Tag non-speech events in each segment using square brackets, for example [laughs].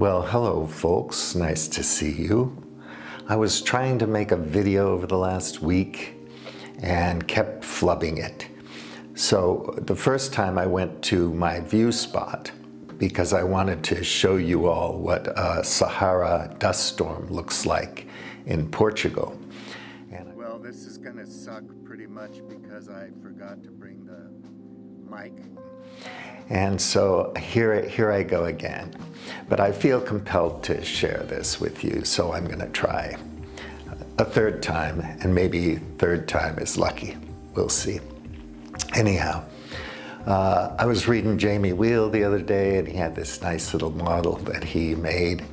Well, hello folks, nice to see you. I was trying to make a video over the last week and kept flubbing it. So the first time I went to my view spot because I wanted to show you all what a Sahara dust storm looks like in Portugal. And well, this is gonna suck pretty much because I forgot to bring the mic. And so here, here I go again. But I feel compelled to share this with you, so I'm gonna try a third time, and maybe third time is lucky. We'll see. Anyhow, uh, I was reading Jamie Wheal the other day, and he had this nice little model that he made.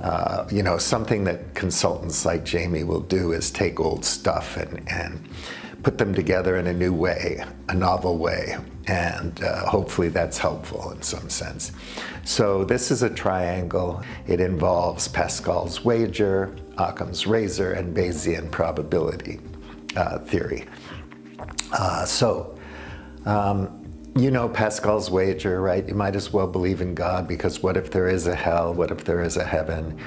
Uh, you know, something that consultants like Jamie will do is take old stuff and, and put them together in a new way, a novel way, and uh, hopefully that's helpful in some sense. So this is a triangle. It involves Pascal's wager, Occam's razor, and Bayesian probability uh, theory. Uh, so, um, you know Pascal's wager, right? You might as well believe in God because what if there is a hell? What if there is a heaven?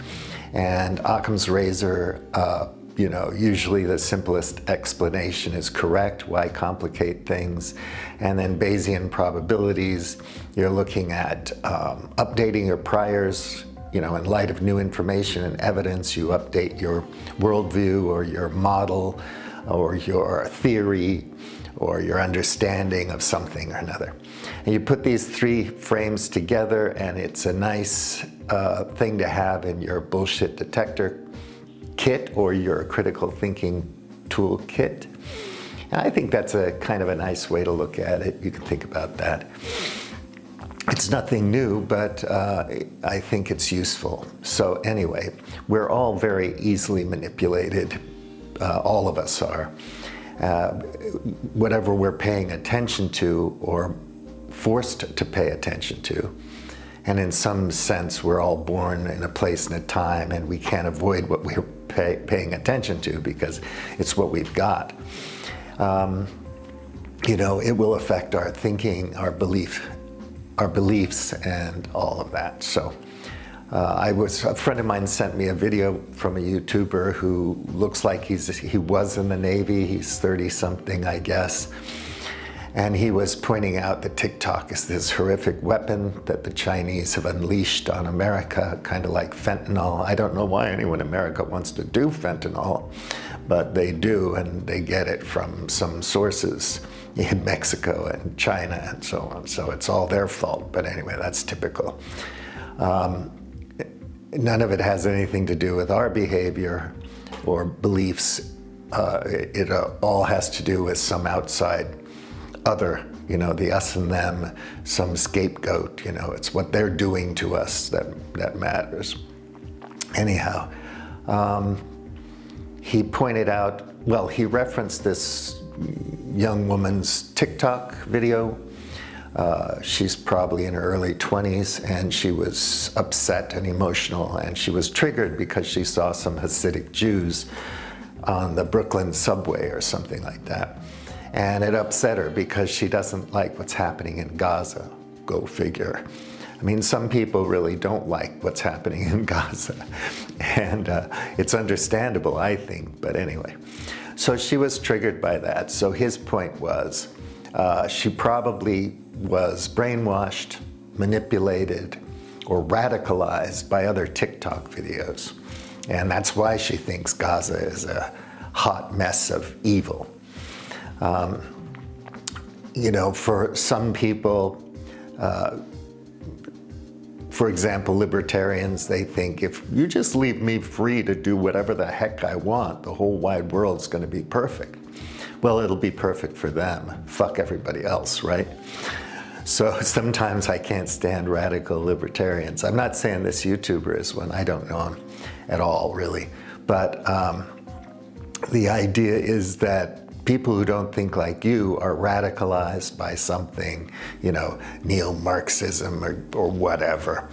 And Occam's razor uh, you know, usually the simplest explanation is correct. Why complicate things? And then Bayesian probabilities, you're looking at um, updating your priors, you know, in light of new information and evidence, you update your worldview or your model or your theory or your understanding of something or another. And you put these three frames together and it's a nice uh, thing to have in your bullshit detector kit or your critical thinking tool kit. I think that's a kind of a nice way to look at it. You can think about that. It's nothing new, but uh, I think it's useful. So anyway, we're all very easily manipulated. Uh, all of us are. Uh, whatever we're paying attention to or forced to pay attention to. And in some sense, we're all born in a place and a time, and we can't avoid what we're pay, paying attention to because it's what we've got. Um, you know, it will affect our thinking, our belief, our beliefs, and all of that. So. Uh, I was a friend of mine sent me a video from a YouTuber who looks like he's he was in the Navy. He's 30 something, I guess, and he was pointing out that TikTok is this horrific weapon that the Chinese have unleashed on America, kind of like fentanyl. I don't know why anyone in America wants to do fentanyl, but they do, and they get it from some sources [laughs] in Mexico and China and so on. So it's all their fault. But anyway, that's typical. Um, none of it has anything to do with our behavior or beliefs. Uh, it, it uh, all has to do with some outside other, you know, the us and them, some scapegoat, you know, it's what they're doing to us that, that matters. Anyhow, um, he pointed out, well, he referenced this young woman's TikTok video. Uh, she's probably in her early 20s and she was upset and emotional and she was triggered because she saw some Hasidic Jews on the Brooklyn subway or something like that. And it upset her because she doesn't like what's happening in Gaza. Go figure. I mean, some people really don't like what's happening in [laughs] Gaza. And uh, it's understandable, I think, but anyway. So she was triggered by that. So his point was uh, she probably was brainwashed, manipulated, or radicalized by other TikTok videos. And that's why she thinks Gaza is a hot mess of evil. Um, you know, for some people, uh, for example, libertarians, they think if you just leave me free to do whatever the heck I want, the whole wide world's going to be perfect. Well, it'll be perfect for them. Fuck everybody else, right? So [laughs] sometimes I can't stand radical libertarians. I'm not saying this YouTuber is one. I don't know him at all, really. But um, the idea is that people who don't think like you are radicalized by something, you know, neo-Marxism or, or whatever.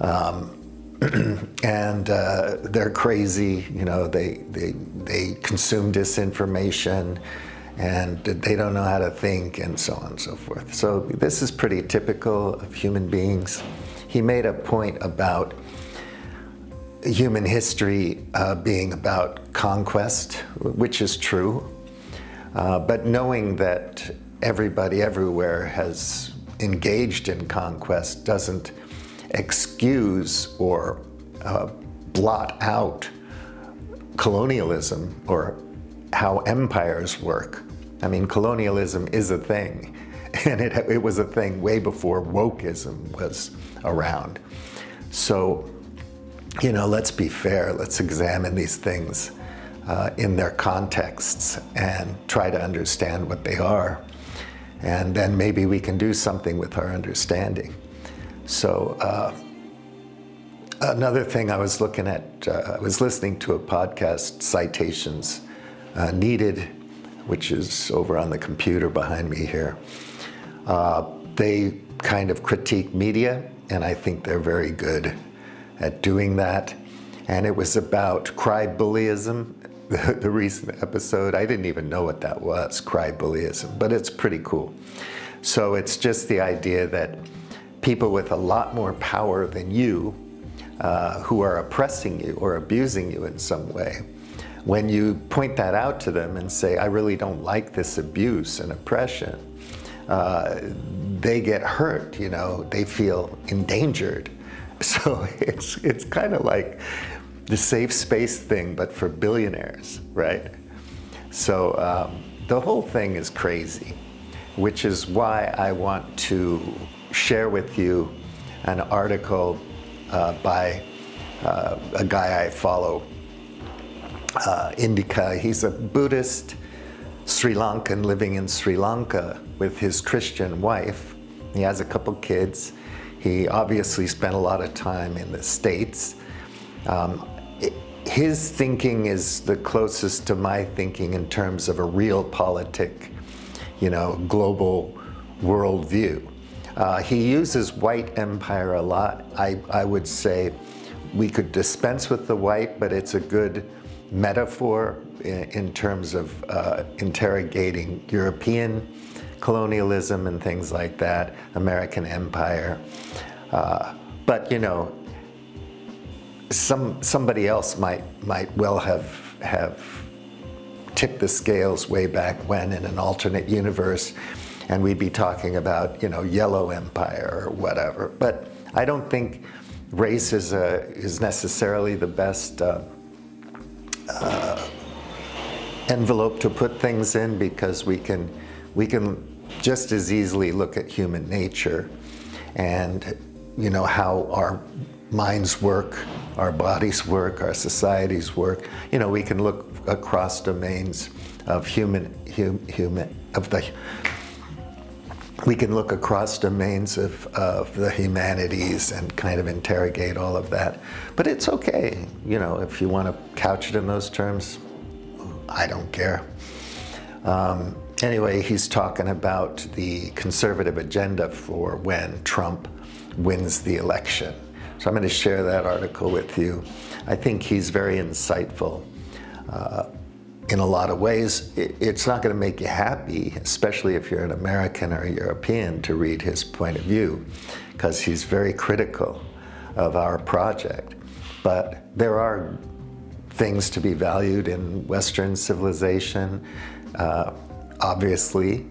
Um, [clears throat] and uh, they're crazy, you know, they, they, they consume disinformation and they don't know how to think and so on and so forth. So this is pretty typical of human beings. He made a point about human history uh, being about conquest, which is true, uh, but knowing that everybody everywhere has engaged in conquest doesn't excuse or uh, blot out colonialism or how empires work. I mean, colonialism is a thing, [laughs] and it, it was a thing way before wokeism was around. So, you know, let's be fair, let's examine these things uh, in their contexts and try to understand what they are. And then maybe we can do something with our understanding. So, uh, another thing I was looking at, uh, I was listening to a podcast, Citations uh, Needed, which is over on the computer behind me here. Uh, they kind of critique media, and I think they're very good at doing that. And it was about cry bullyism, [laughs] the, recent episode. I didn't even know what that was, cry bullyism, but it's pretty cool. So it's just the idea that people with a lot more power than you uh, who are oppressing you or abusing you in some way, when you point that out to them and say, I really don't like this abuse and oppression, uh, they get hurt, you know, they feel endangered. [laughs] So it's, it's kind of like the safe space thing, but for billionaires, right? So um, the whole thing is crazy, which is why I want to share with you an article uh, by uh, a guy I follow, uh, Indi.ca. He's a Buddhist Sri Lankan living in Sri Lanka with his Christian wife. He has a couple kids. He obviously spent a lot of time in the States. Um, his thinking is the closest to my thinking in terms of a realpolitik, you know, global worldview. Uh, he uses white empire a lot. I, I would say we could dispense with the white, but it's a good metaphor in, in terms of uh, interrogating European colonialism and things like that, American empire. Uh, but you know, some somebody else might might well have have tipped the scales way back when in an alternate universe and we'd be talking about, you know, yellow empire or whatever. But I don't think race is, a, is necessarily the best uh, uh, envelope to put things in because we can, we can just as easily look at human nature and, you know, how our minds work, our bodies work, our societies work. You know, we can look across domains of human, hum, human, of the we can look across domains of, of the humanities and kind of interrogate all of that. But it's okay, you know, if you want to couch it in those terms, I don't care. Um, anyway, he's talking about the conservative agenda for when Trump wins the election. So I'm going to share that article with you. I think he's very insightful. Uh, in a lot of ways, it's not going to make you happy, especially if you're an American or European, to read his point of view, because he's very critical of our project. But there are things to be valued in Western civilization. Uh, obviously,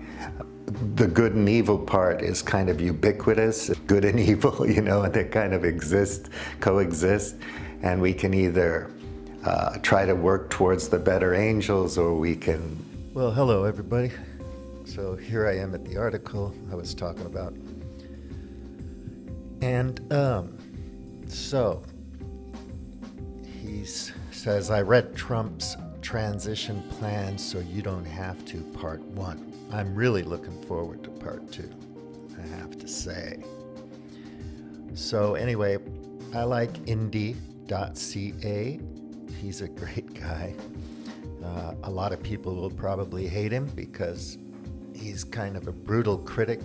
the good and evil part is kind of ubiquitous. Good and [laughs] evil, you know, they kind of exist, coexist, and we can either uh, try to work towards the better angels or we can. Well, hello, everybody. So here I am at the article I was talking about. And um, so he says, I read Trump's transition plan, so you don't have to, part one. I'm really looking forward to part two, I have to say. So, anyway, I like indi.ca he's a great guy. Uh, a lot of people will probably hate him because he's kind of a brutal critic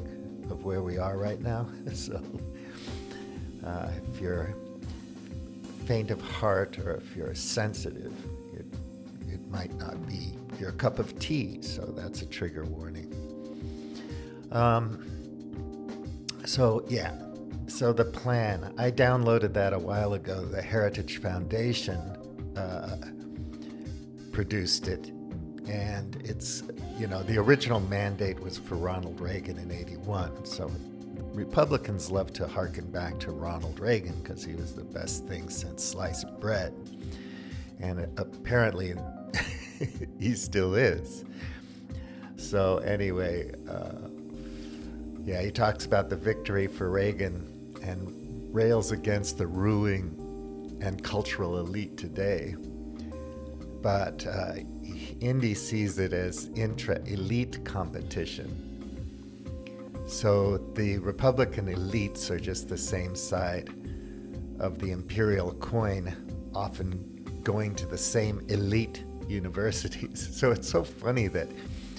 of where we are right now. [laughs] so, uh, if you're faint of heart or if you're sensitive, it, it might not be your cup of tea. So, that's a trigger warning. Um, so, yeah, so the plan, I downloaded that a while ago. The Heritage Foundation uh, produced it. And it's, you know, the original mandate was for Ronald Reagan in 81. So Republicans love to harken back to Ronald Reagan because he was the best thing since sliced bread. And apparently, [laughs] he still is. So, anyway, uh, yeah, he talks about the victory for Reagan and rails against the ruling and cultural elite today. But uh, Indi sees it as intra elite competition. So the Republican elites are just the same side of the imperial coin, often going to the same elite universities. [laughs] So it's so funny that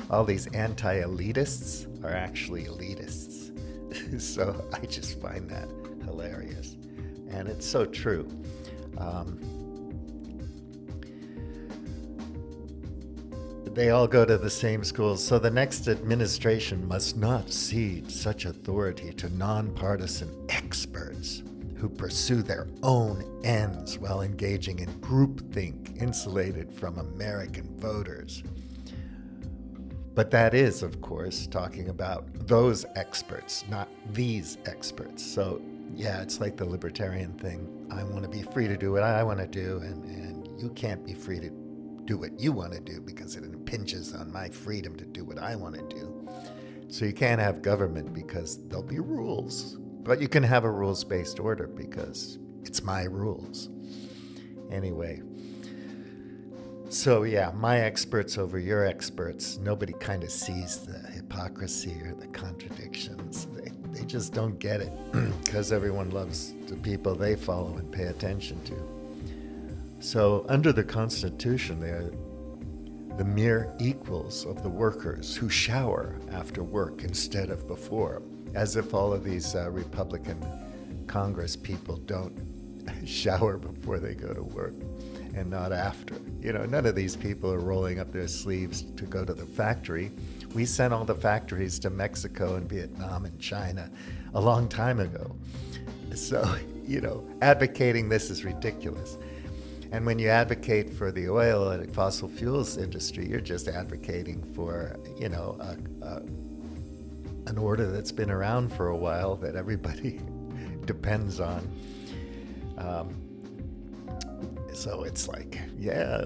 all these anti elitists are actually elitists. [laughs] so I just find that hilarious. And it's so true. Um, they all go to the same schools, so the next administration must not cede such authority to nonpartisan experts who pursue their own ends while engaging in groupthink insulated from American voters. But that is, of course, talking about those experts, not these experts. So, yeah, it's like the libertarian thing. I want to be free to do what I want to do, and, and you can't be free to do what you want to do because it impinges on my freedom to do what I want to do. So, you can't have government because there'll be rules. But you can have a rules based order because it's my rules. Anyway, so, yeah, my experts over your experts, nobody kind of sees the hypocrisy or the contradictions. They, they just don't get it [clears throat] because everyone loves the people they follow and pay attention to. So, under the Constitution, they are the mere equals of the workers who shower after work instead of before, as if all of these uh, Republican Congress people don't [laughs] shower before they go to work and not after. You know, none of these people are rolling up their sleeves to go to the factory. We sent all the factories to Mexico and Vietnam and China a long time ago. So, [laughs] you know, advocating this is ridiculous. And when you advocate for the oil and fossil fuels industry, you're just advocating for, you know, a, a, an order that's been around for a while that everybody [laughs] depends on. Um, so it's like, yeah,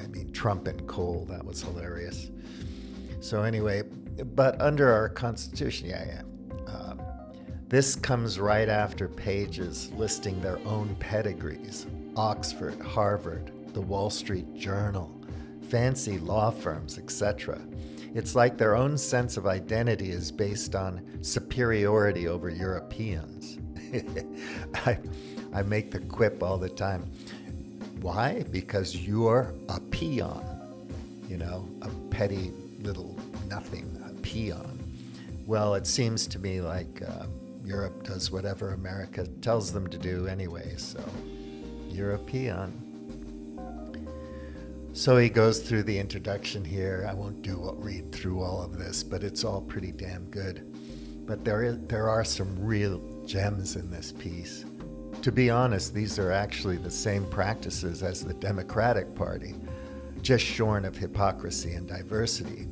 I mean, Trump and coal, that was hilarious. So, anyway, but under our Constitution, yeah, yeah. Um, this comes right after pages listing their own pedigrees Oxford, Harvard, the Wall Street Journal, fancy law firms, etc. It's like their own sense of identity is based on superiority over Europeans. [laughs] I, I make the quip all the time. Why? Because you're a peon, you know, a petty little nothing, a peon. Well, it seems to me like uh, Europe does whatever America tells them to do anyway, so you're a peon. So he goes through the introduction here. I won't do read through all of this, but it's all pretty damn good. But there is, there are some real gems in this piece. To be honest, these are actually the same practices as the Democratic Party, just shorn of hypocrisy and diversity.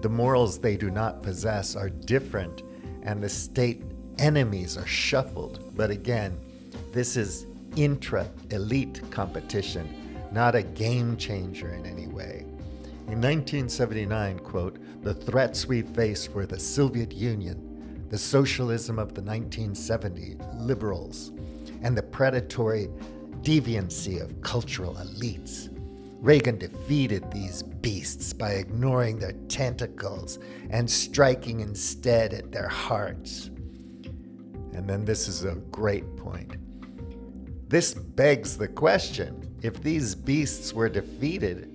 The morals they do not possess are different, and the state enemies are shuffled. But again, this is intra elite competition, not a game changer in any way. In 1979, quote, the threats we faced were the Soviet Union, the socialism of the 1970 liberals, and the predatory deviancy of cultural elites. Reagan defeated these beasts by ignoring their tentacles and striking instead at their hearts. And then this is a great point. This begs the question if these beasts were defeated,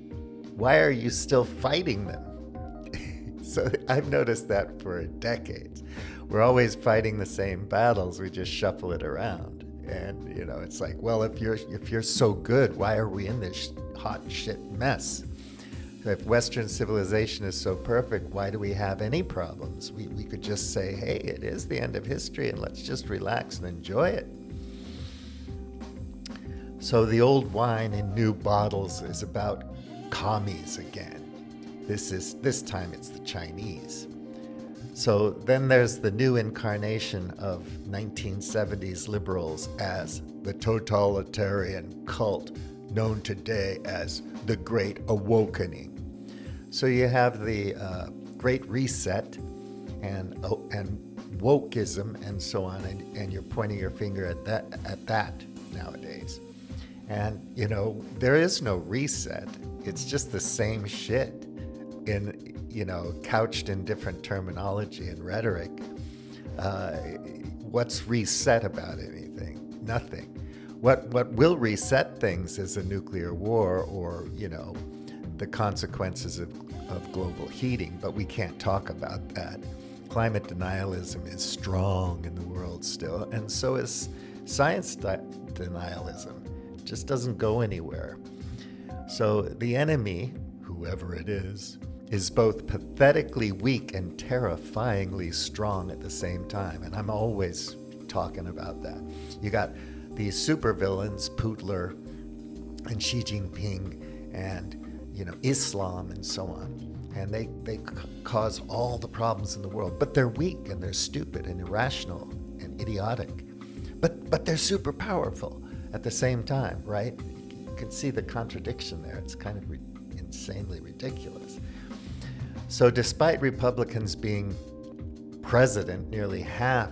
why are you still fighting them? [laughs] so I've noticed that for decades. We're always fighting the same battles, we just shuffle it around and you know it's like well if you're if you're so good why are we in this hot shit mess if Western civilization is so perfect, why do we have any problems? We, we could just say, hey, it is the end of history and let's just relax and enjoy it. So the old wine in new bottles is about commies again. This is this time it's the Chinese. So then there's the new incarnation of 1970s liberals as the totalitarian cult known today as the Great Awakening. So you have the uh, Great Reset and oh, and wokeism and so on, and, and you're pointing your finger at that at that nowadays. And you know there is no reset. It's just the same shit in you know couched in different terminology and rhetoric. Uh, what's reset about anything? Nothing. What what will reset things is a nuclear war or you know the consequences of, of global heating, but we can't talk about that. Climate denialism is strong in the world still, and so is science denialism. Just doesn't go anywhere. So the enemy, whoever it is, is both pathetically weak and terrifyingly strong at the same time. And I'm always talking about that. You got these supervillains, Putler and Xi Jinping and you know, Islam and so on. And they, they cause all the problems in the world. But they're weak and they're stupid and irrational and idiotic. But, but they're super powerful at the same time, right? You can see the contradiction there. It's kind of re- insanely ridiculous. So, despite Republicans being president nearly half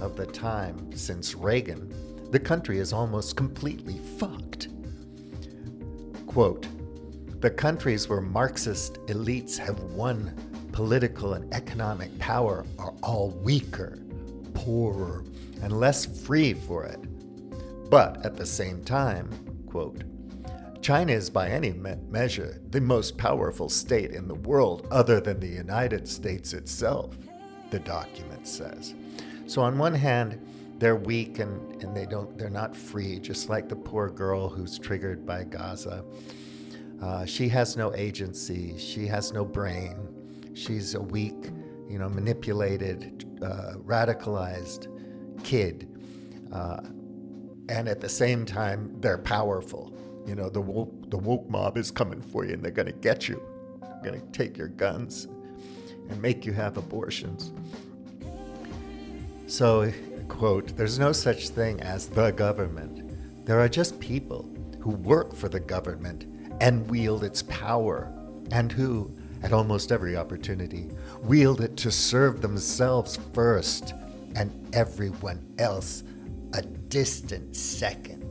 of the time since Reagan, the country is almost completely fucked. Quote, the countries where Marxist elites have won political and economic power are all weaker, poorer, and less free for it. But at the same time, quote, China is by any me- measure the most powerful state in the world other than the United States itself, the document says. So on one hand, they're weak and, and they don't they're not free, just like the poor girl who's triggered by Gaza. Uh, she has no agency. She has no brain. She's a weak, you know, manipulated, uh, radicalized kid. Uh, and at the same time, they're powerful. You know, the woke, the woke mob is coming for you and they're going to get you. They're going to take your guns and make you have abortions. So, quote, there's no such thing as the government. There are just people who work for the government and wield its power, and who, at almost every opportunity, wield it to serve themselves first and everyone else distant second.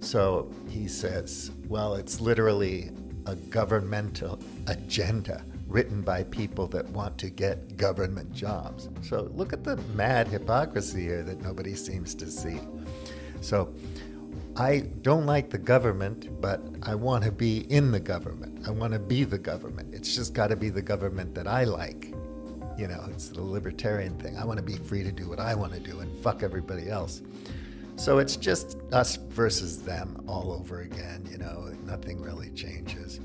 So he says, well, it's literally a governmental agenda written by people that want to get government jobs. So look at the mad hypocrisy here that nobody seems to see. So I don't like the government, but I want to be in the government. I want to be the government. It's just got to be the government that I like. You know, it's the libertarian thing. I want to be free to do what I want to do and fuck everybody else. So it's just us versus them all over again, you know, nothing really changes.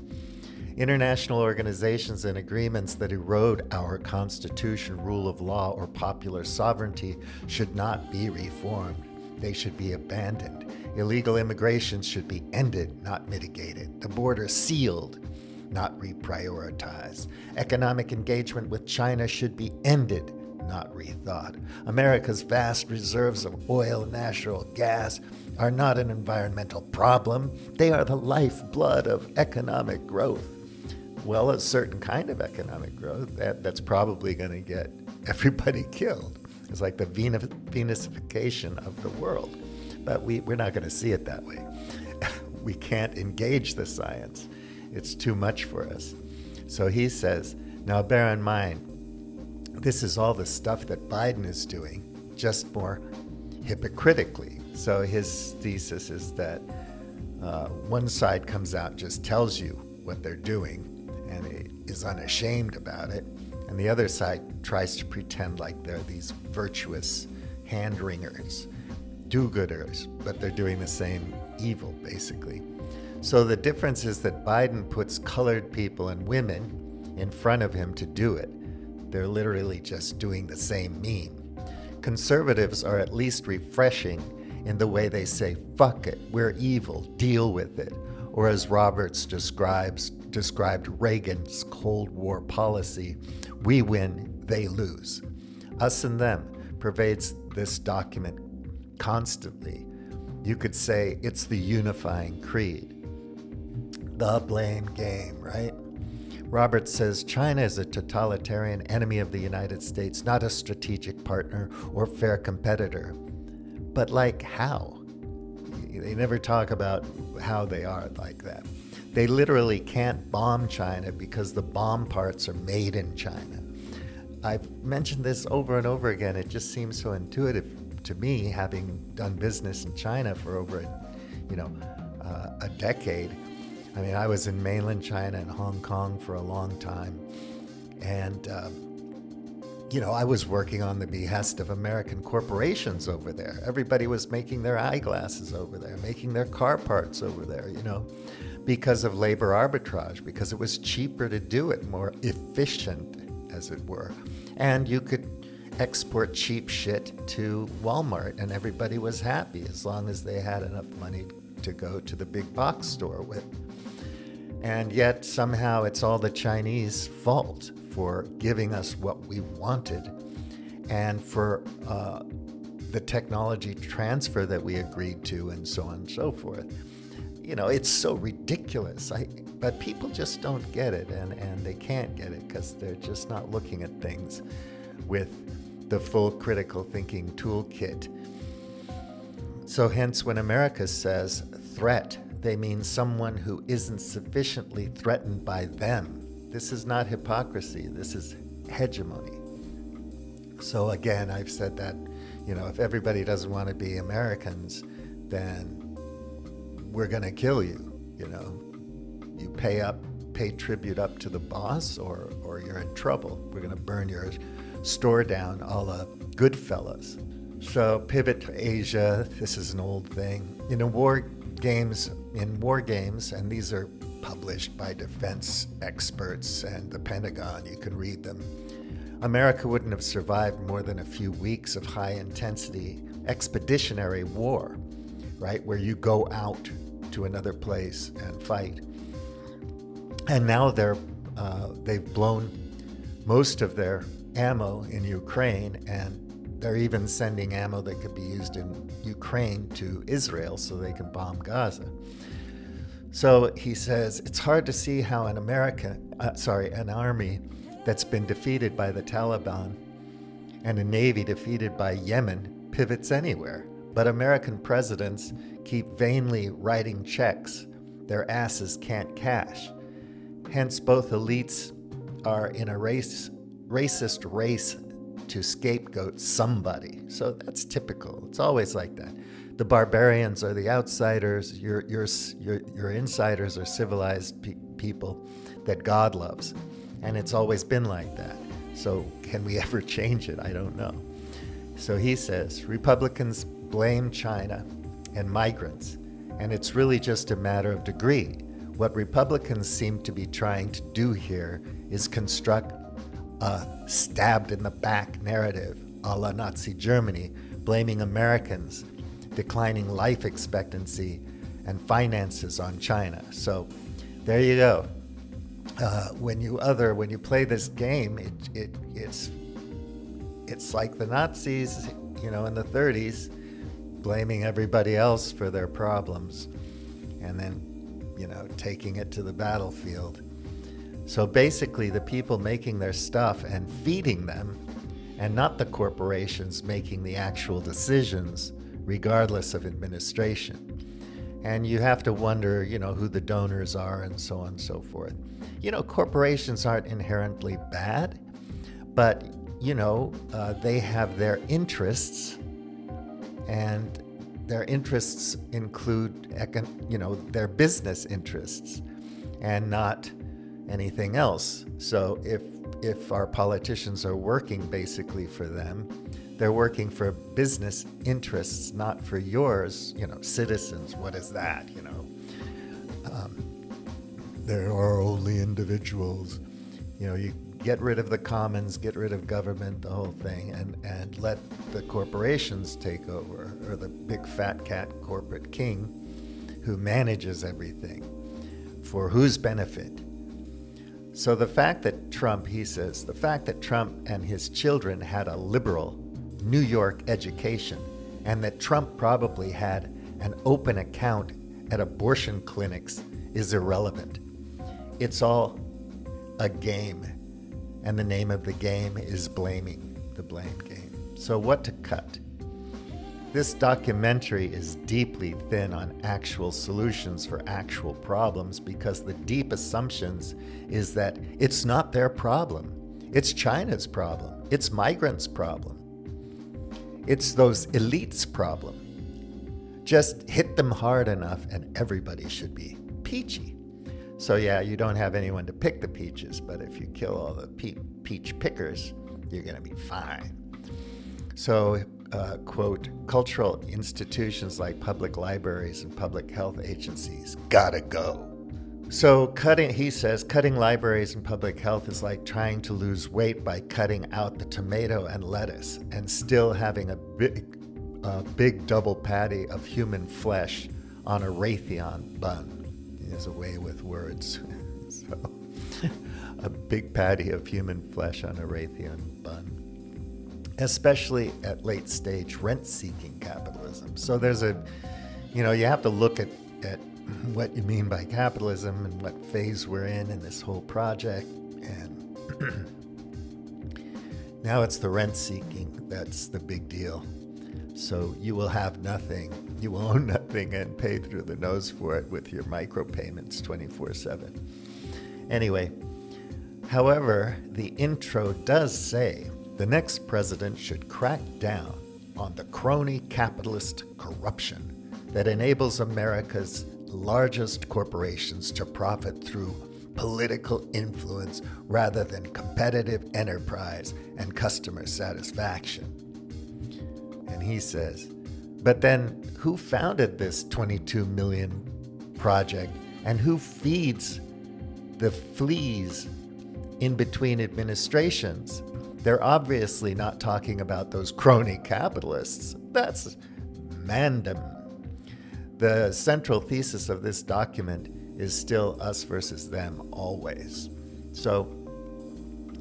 International organizations and agreements that erode our Constitution, rule of law, or popular sovereignty should not be reformed. They should be abandoned. Illegal immigration should be ended, not mitigated. The border sealed, not reprioritized. Economic engagement with China should be ended, not rethought. America's vast reserves of oil natural gas are not an environmental problem, they are the lifeblood of economic growth. Well, a certain kind of economic growth that, that's probably going to get [laughs] everybody killed. It's like the Venusification of the world but we, we're not going to see it that way. [laughs] we can't engage the science, it's too much for us. So he says, now bear in mind, this is all the stuff that Biden is doing, just more hypocritically. So his thesis is that uh, one side comes out just tells you what they're doing and is unashamed about it, and the other side tries to pretend like they're these virtuous hand wringers do gooders, but they're doing the same evil, basically. So the difference is that Biden puts colored people and women in front of him to do it. They're literally just doing the same meme. Conservatives are at least refreshing in the way they say, fuck it, we're evil, deal with it. Or as Roberts describes, described Reagan's Cold War policy, we win, they lose. Us and them pervades this document constantly. You could say it's the unifying creed. The blame game, right? Roberts says China is a totalitarian enemy of the United States, not a strategic partner or fair competitor. But, like, how? They never talk about how they are like that. They literally can't bomb China because the bomb parts are made in China. I've mentioned this over and over again. It just seems so intuitive to me, having done business in China for over, a, you know, uh, a decade. I mean, I was in mainland China and Hong Kong for a long time. And, um, you know, I was working on the behest of American corporations over there. Everybody was making their eyeglasses over there, making their car parts over there, you know, because of labor arbitrage, because it was cheaper to do it, more efficient, as it were. And you could export cheap shit to Walmart, and everybody was happy as long as they had enough money to go to the big box store with. And yet, somehow, it's all the Chinese fault for giving us what we wanted and for uh, the technology transfer that we agreed to, and so on and so forth. You know, it's so ridiculous. I, but people just don't get it, and, and they can't get it because they're just not looking at things with the full critical thinking toolkit. So, hence, when America says threat, they mean someone who isn't sufficiently threatened by them. This is not hypocrisy, this is hegemony. So, again, I've said that, you know, if everybody doesn't want to be Americans, then we're going to kill you, you know. You pay up, pay tribute up to the boss, or, or you're in trouble. We're going to burn your store down, a la Goodfellas. So, pivot to Asia. This is an old thing. In a war games, in war games, and these are published by defense experts and the Pentagon, you can read them. America wouldn't have survived more than a few weeks of high intensity expeditionary war, right? Where you go out to another place and fight. And now they're, uh, they've blown most of their ammo in Ukraine and they're even sending ammo that could be used in Ukraine to Israel so they can bomb Gaza. So he says it's hard to see how an American, uh, sorry, an army that's been defeated by the Taliban and a navy defeated by Yemen pivots anywhere. But American presidents keep vainly writing checks their asses can't cash. Hence, both elites are in a race, racist race to scapegoat somebody. So that's typical. It's always like that. The barbarians are the outsiders. Your your your, your insiders are civilized pe- people that God loves, and it's always been like that. So can we [laughs] ever change it? I don't know. So he says Republicans blame China and migrants, and it's really just a matter of degree. What Republicans seem to be trying to do here is construct a stabbed in the back narrative a la Nazi Germany, blaming Americans, declining life expectancy, and finances on China. So there you go. Uh, when you other when you play this game, it, it it's it's like the Nazis, you know, in the 30s, blaming everybody else for their problems, and then you know taking it to the battlefield. So basically, the people making their stuff and feeding them, and not the corporations making the actual decisions, regardless of administration. And you have to wonder, you know, who the donors are and so on and so forth. You know, corporations aren't inherently bad, but, you know, uh, they have their interests, and their interests include, you know, their business interests and not anything else. So if if our politicians are working basically for them, they're working for business interests, not for yours, you know, citizens. What is that, you know? um, there are only individuals. You know, you get rid of the commons, get rid of government, the whole thing, and, and let the corporations take over, or the big fat cat corporate king who manages everything for whose benefit. So the fact that Trump, he says, the fact that Trump and his children had a liberal New York education and that Trump probably had an open account at abortion clinics is irrelevant. It's all a game, and the name of the game is blaming the blame game. So, what to cut? This documentary is deeply thin on actual solutions for actual problems because the deep assumptions is that it's not their problem. It's China's problem. It's migrants' problem. It's those elites' problem. Just hit them hard enough and everybody should be peachy. So, yeah, you don't have anyone to pick the peaches, but if you kill all the pe- peach pickers, you're going to be fine. So, uh, quote, cultural institutions like public libraries and public health agencies gotta go. So, cutting, he says, cutting libraries and public health is like trying to lose weight by cutting out the tomato and lettuce and still having a big, a big double patty of human flesh on a Raytheon bun. Is a way with words. [laughs] so, [laughs] a big patty of human flesh on a Raytheon bun especially at late stage rent seeking capitalism. So there's a, you know, you have to look at, at what you mean by capitalism and what phase we're in in this whole project. And [clears throat] now it's the rent seeking that's the big deal. So you will have nothing, you will own nothing and pay through the nose for it with your micropayments 24 7. Anyway, however, the intro does say the next president should crack down on the crony capitalist corruption that enables America's largest corporations to profit through political influence rather than competitive enterprise and customer satisfaction. And he says, but then who founded this 22 million project and who feeds the fleas in between administrations? They're obviously not talking about those crony capitalists. That's mandem. The central thesis of this document is still us versus them always. So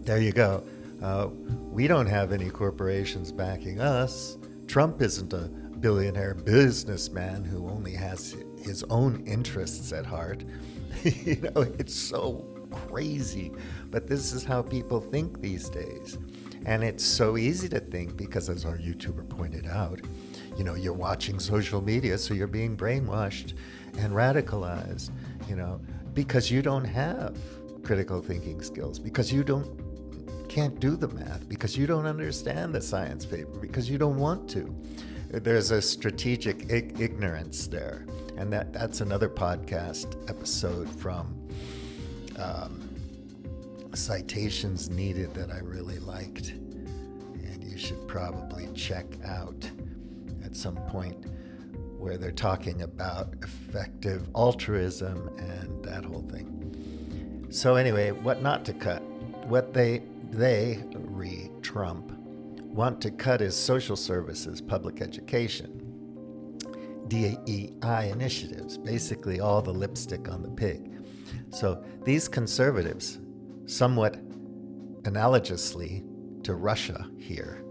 there you go. Uh, we don't have any corporations backing us. Trump isn't a billionaire businessman who only has his own interests at heart. [laughs] you know, it's so crazy, but this is how people think these days. And it's so easy to think because, as our YouTuber pointed out, you know, you're watching social media, so you're being brainwashed and radicalized, you know, because you don't have critical thinking skills, because you don't can't do the math, because you don't understand the science paper, because you don't want to. There's a strategic ig- ignorance there, and that that's another podcast episode from. Um, citations needed that I really liked, and you should probably check out at some point where they're talking about effective altruism and that whole thing. So anyway, what not to cut? What they they re Trump want to cut is social services, public education, DEI initiatives, basically all the lipstick on the pig. So these conservatives somewhat analogously to Russia here,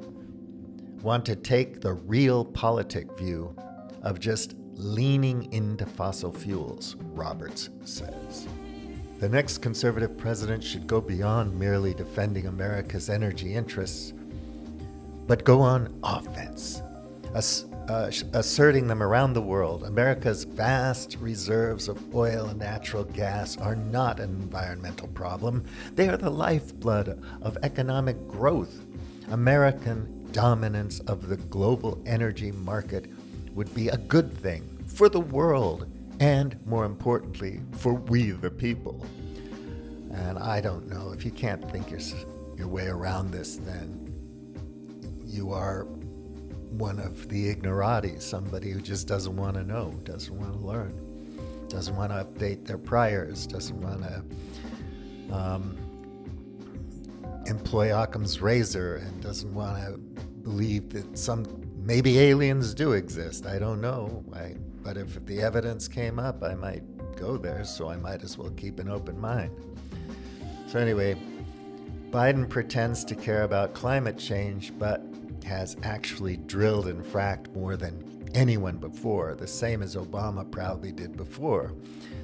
want to take the realpolitik view of just leaning into fossil fuels, Roberts says. The next conservative president should go beyond merely defending America's energy interests, but go on offense, uh, asserting them around the world. America's vast reserves of oil and natural gas are not an environmental problem, they are the lifeblood of economic growth. American dominance of the global energy market would be a good thing for the world and, more importantly, for we the people. And I don't know, if you can't think your, your way around this, then you are one of the ignorati, somebody who just doesn't want to know, doesn't want to learn. doesn't want to update their priors, doesn't want to um, employ Occam's razor, and doesn't want to believe that some maybe aliens do exist. I don't know. I, but if the evidence came up, I might go there, so I might as well keep an open mind. So, anyway, Biden pretends to care about climate change, but has actually drilled and fracked more than anyone before, the same as Obama proudly did before.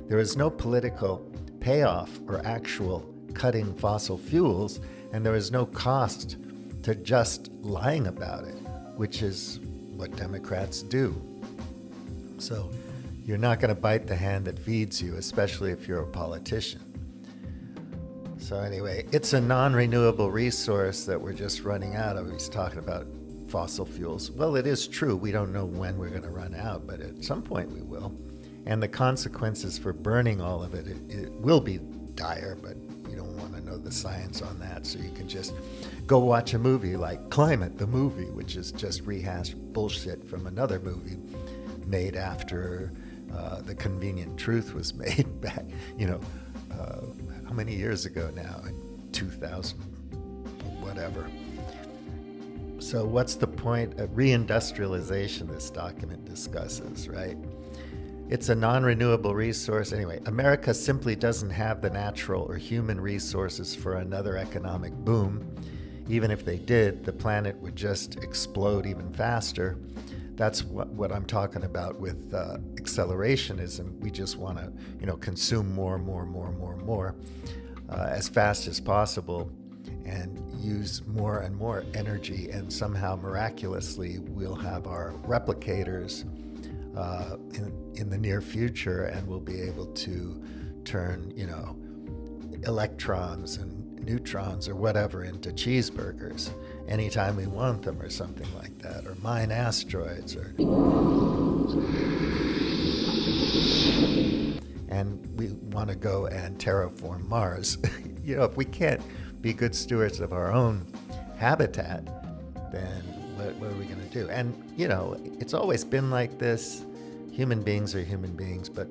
There is no political payoff or actual cutting fossil fuels, and there is no cost to just lying about it, which is what Democrats do. So you're not going to bite the hand that feeds you, especially if you're a politician. So, anyway, it's a non renewable resource that we're just running out of. He's talking about fossil fuels. Well, it is true. We don't know when we're going to run out, but at some point we will. And the consequences for burning all of it, it, it will be dire, but you don't want to know the science on that. So you can just go watch a movie like Climate, the movie, which is just rehashed bullshit from another movie made after uh, The Convenient Truth was [laughs] made back, you know, uh, how many years ago now? In 2000, whatever. So, what's the point of reindustrialization this document discusses, right? It's a non renewable resource. Anyway, America simply doesn't have the natural or human resources for another economic boom. Even if they did, the planet would just explode even faster. That's what, what I'm talking about with uh, accelerationism. We just want to, you know, consume more, more, more, more, more uh, as fast as possible and use more and more energy, and somehow miraculously we'll have our replicators uh, in, in the near future, and we'll be able to turn, you know, electrons and neutrons or whatever into cheeseburgers anytime we want them, or something like that, or mine asteroids, or. And we want to go and terraform Mars. [laughs] you know, if we can't be good stewards of our own habitat, then what, what are we going to do? And, you know, it's always been like this. Human beings are human beings, but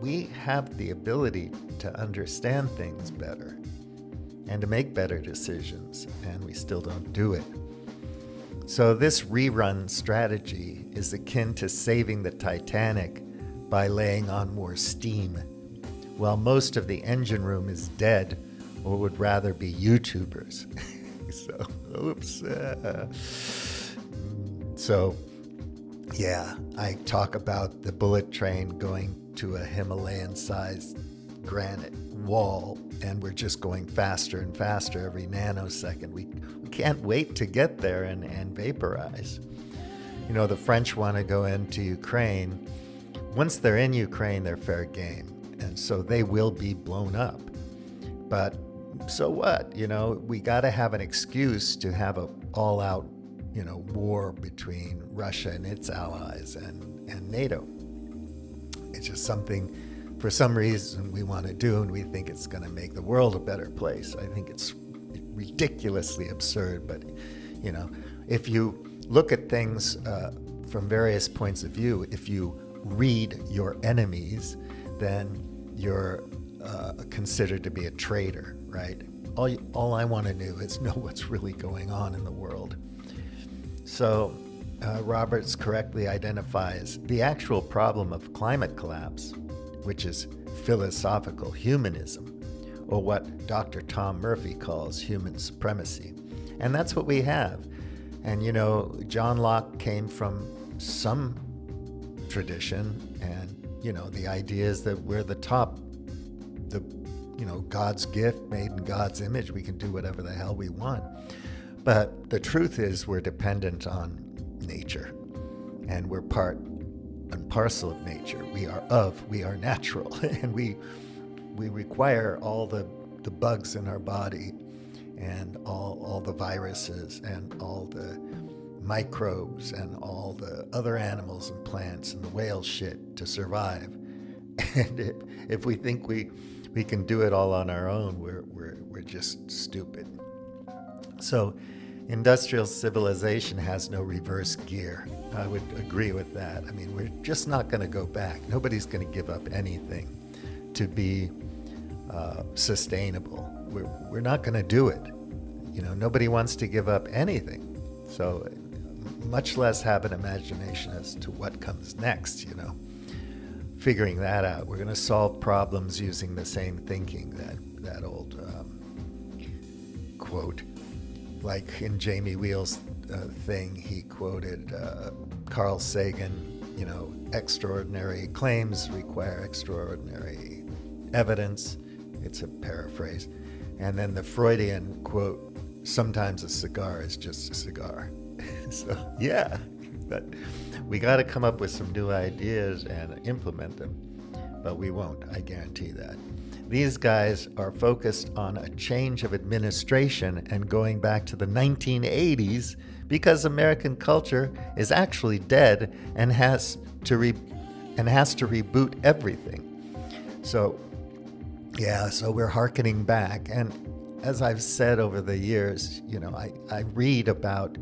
we have the ability to understand things better and to make better decisions, and we still don't do it. So, this rerun strategy is akin to saving the Titanic by laying on more steam. While most of the engine room is dead, or would rather be YouTubers. [laughs] so, oops. Uh, so, yeah, I talk about the bullet train going to a Himalayan sized granite wall, and we're just going faster and faster every nanosecond. We, we can't wait to get there and, and vaporize. You know, the French want to go into Ukraine. Once they're in Ukraine, they're fair game. And so they will be blown up. But so what? You know, we got to have an excuse to have a all-out, you know, war between Russia and its allies and and NATO. It's just something, for some reason, we want to do, and we think it's going to make the world a better place. I think it's ridiculously absurd, but you know, if you look at things uh, from various points of view, if you read your enemies, then you're uh, considered to be a traitor, right? All, all I want to do is know [laughs] what's really going on in the world. So, uh, Roberts correctly identifies the actual problem of climate collapse, which is philosophical humanism, or what Dr. Tom Murphy calls human supremacy. And that's what we have. And you know, John Locke came from some tradition, and you know, the idea is that we're the top the you know God's gift made in God's image. We can do whatever the hell we want. But the truth is we're dependent on nature and we're part and parcel of nature. We are of, we are natural [laughs] and we we require all the the bugs in our body and all all the viruses and all the microbes and all the other animals and plants and the whale shit to survive. [laughs] And if, if we think we we can do it all on our own, we're, we're, we're just stupid. So, industrial civilization has no reverse gear. I would agree with that. I mean, we're just not going to go back. Nobody's going to give up anything to be uh, sustainable. We're, we're not going to do it. You know, nobody wants to give up anything. So, much less have an imagination as to what comes next, you know. Figuring that out. We're going to solve problems using the same thinking, that, that old um, quote. Like in Jamie Wheal's uh, thing, he quoted uh, Carl Sagan, you know, extraordinary claims require extraordinary evidence. It's a paraphrase. And then the Freudian quote, sometimes a cigar is just a cigar. [laughs] so, yeah, but we got to come up with some new ideas and implement them. But we won't, I guarantee that. These guys are focused on a change of administration and going back to the 1980s because American culture is actually dead and has to re- and has to reboot everything. So yeah, so we're harkening back and as I've said over the years, you know, I, I read about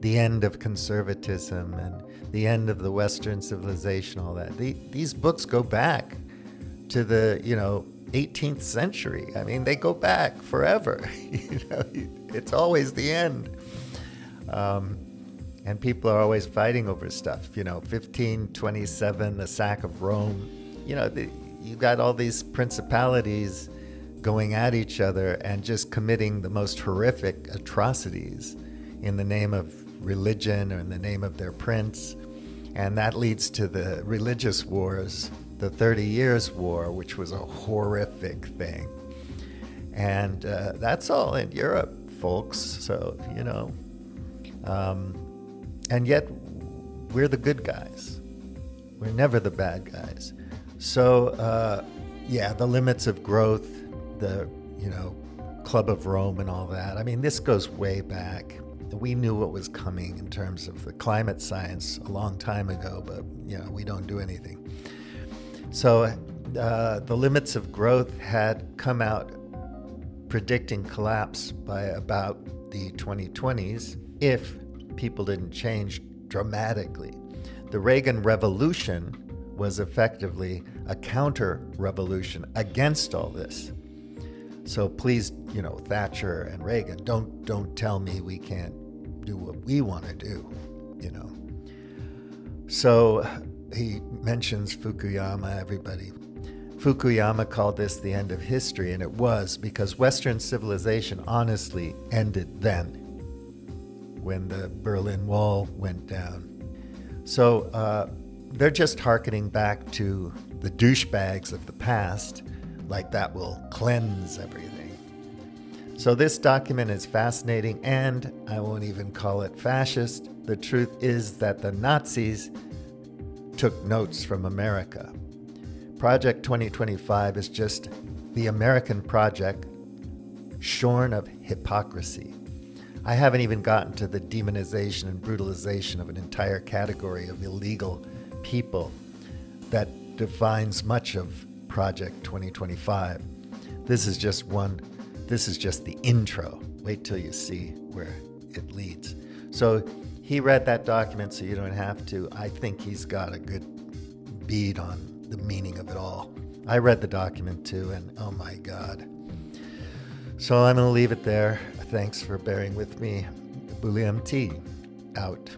the end of conservatism and the end of the Western civilization, all that. The, these books go back to the, you know, 18th century. I mean, they go back forever. [laughs] you know, it's always the end. Um, and people are always fighting over stuff. You know, 1527, the sack of Rome. You know, the, you got all these principalities going at each other and just committing the most horrific atrocities in the name of religion or in the name of their prince. And that leads to the religious wars the Thirty Years' War, which was a horrific thing. And uh, that's all in Europe, folks. So, you know. Um, and yet, we're the good guys. We're never the bad guys. So, uh, yeah, the limits of growth, the, you know, Club of Rome and all that. I mean, this goes way back. We knew what was coming in terms of the climate science a long time ago, but, you know, we don't do anything. So uh, the limits of growth had come out predicting collapse by about the 2020s if people didn't change dramatically. The Reagan Revolution was effectively a counter revolution against all this. So please, you know, Thatcher and Reagan, don't don't tell me we can't do what we want to do, you know. So he mentions Fukuyama, everybody. Fukuyama called this the end of history, and it was because Western civilization honestly ended then when the Berlin Wall went down. So uh, they're just harkening back to the douchebags of the past, like that will cleanse everything. So this document is fascinating, and I won't even call it fascist. The truth is that the Nazis took notes from America. Project 2025 is just the American project shorn of hypocrisy. I haven't even gotten to the demonization and brutalization of an entire category of illegal people that defines much of Project 2025. This is just one, this is just the intro. Wait till you see where it leads. So he read that document so you don't have to. I think he's got a good bead on the meaning of it all. I read the document too, and oh my God. So I'm going to leave it there. Thanks for bearing with me. Bully MT out.